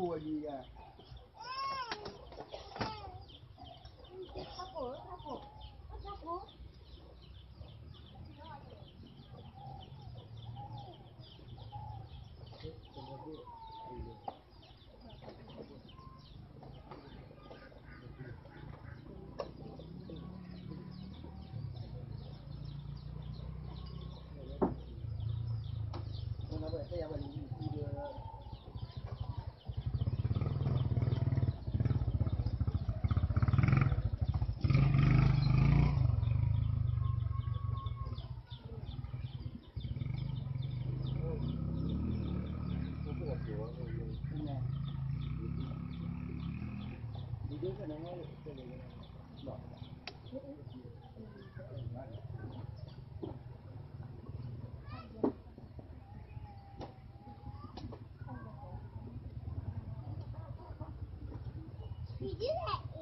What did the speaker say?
过去一点 you do that?